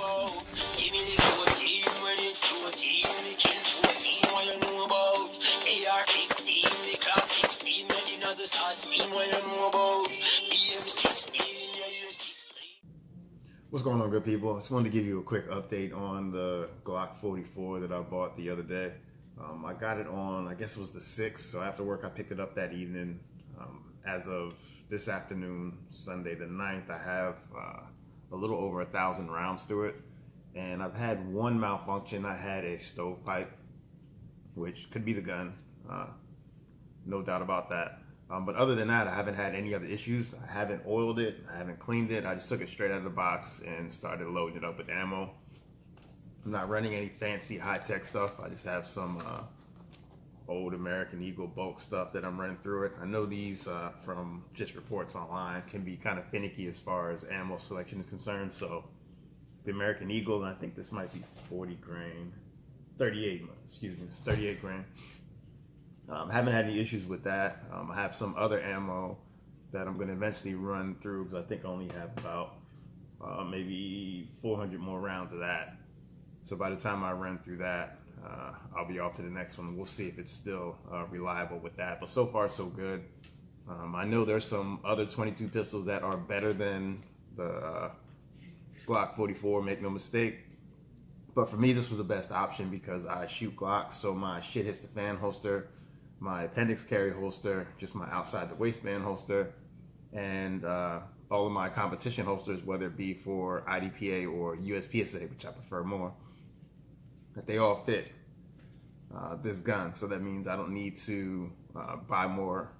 about. Give me the 14 when it's 14. Me kill 14, what you know about? AR-15, the class 16. Ready now to start steam, what you know about? BM-16, yeah, you What's going on, good people? I just wanted to give you a quick update on the Glock 44 that I bought the other day. Um, I got it on, I guess it was the 6th, so after work I picked it up that evening. Um, as of this afternoon, Sunday the 9th, I have uh, a little over a thousand rounds through it. And I've had one malfunction. I had a stovepipe, which could be the gun, uh, no doubt about that. Um, but other than that, I haven't had any other issues. I haven't oiled it. I haven't cleaned it. I just took it straight out of the box and started loading it up with ammo. I'm not running any fancy high-tech stuff. I just have some uh, old American Eagle bulk stuff that I'm running through it. I know these uh, from just reports online can be kind of finicky as far as ammo selection is concerned. So the American Eagle, and I think this might be 40 grain, 38, excuse me, it's 38 grain. Um, haven't had any issues with that. Um, I have some other ammo that I'm going to eventually run through because I think I only have about uh, maybe 400 more rounds of that. So by the time I run through that, uh, I'll be off to the next one. We'll see if it's still uh, reliable with that. But so far, so good. Um, I know there's some other 22 pistols that are better than the uh, Glock 44, make no mistake. But for me, this was the best option because I shoot Glocks, so my shit hits the fan holster, my appendix carry holster, just my outside the waistband holster, and uh, all of my competition holsters, whether it be for IDPA or USPSA, which I prefer more that they all fit uh, this gun. So that means I don't need to uh, buy more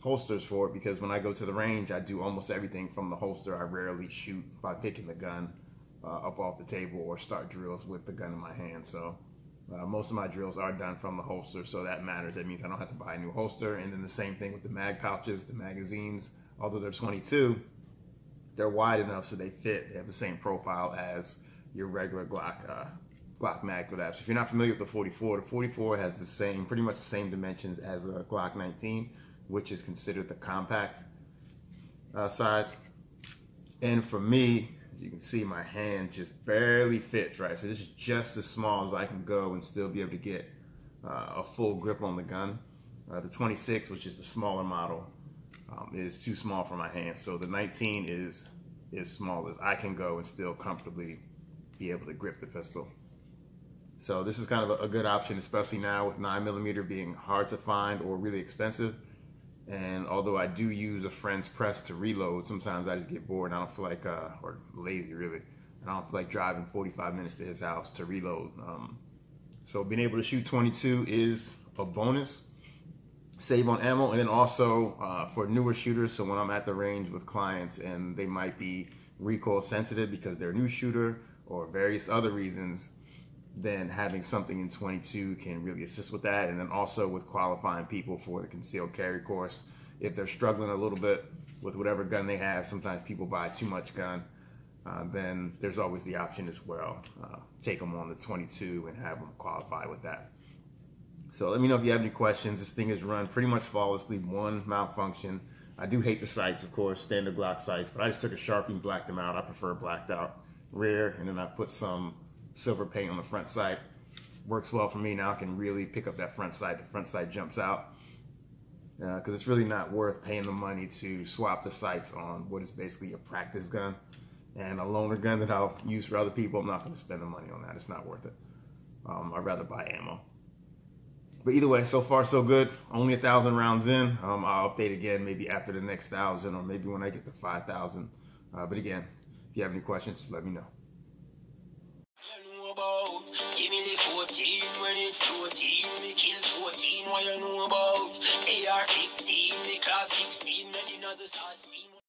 holsters for it because when I go to the range, I do almost everything from the holster. I rarely shoot by picking the gun uh, up off the table or start drills with the gun in my hand. So uh, most of my drills are done from the holster, so that matters. That means I don't have to buy a new holster. And then the same thing with the mag pouches, the magazines. Although they're 22, they're wide enough so they fit. They have the same profile as your regular Glock uh, Glock mag. So if you're not familiar with the 44, the 44 has the same, pretty much the same dimensions as a Glock 19, which is considered the compact uh, size. And for me, you can see my hand just barely fits, right? So this is just as small as I can go and still be able to get uh, a full grip on the gun. Uh, the 26, which is the smaller model, um, is too small for my hand. So the 19 is as small as I can go and still comfortably be able to grip the pistol. So this is kind of a, a good option, especially now with nine millimeter being hard to find or really expensive. And although I do use a friend's press to reload, sometimes I just get bored and I don't feel like, uh, or lazy really, and I don't feel like driving 45 minutes to his house to reload. Um, so being able to shoot 22 is a bonus. Save on ammo, and then also uh, for newer shooters. So when I'm at the range with clients and they might be recoil sensitive because they're a new shooter or various other reasons, then having something in 22 can really assist with that. And then also with qualifying people for the concealed carry course. If they're struggling a little bit with whatever gun they have, sometimes people buy too much gun. Uh, then there's always the option as well. Uh, take them on the 22 and have them qualify with that. So let me know if you have any questions. This thing is run pretty much flawlessly, one malfunction. I do hate the sights, of course, standard Glock sights, but I just took a Sharpie and blacked them out. I prefer blacked out rear, and then I put some silver paint on the front sight. Works well for me now. I can really pick up that front sight. The front sight jumps out because uh, it's really not worth paying the money to swap the sights on what is basically a practice gun and a loaner gun that I'll use for other people. I'm not going to spend the money on that. It's not worth it. Um, I'd rather buy ammo. But either way, so far so good. Only a thousand rounds in. Um, I'll update again maybe after the next thousand or maybe when I get to 5,000. Uh, but again, if you have any questions, let me know about? Give me the 14 when it's 14. Me kill 14, what you know about? AR 15, the class 16, ready not to start steam.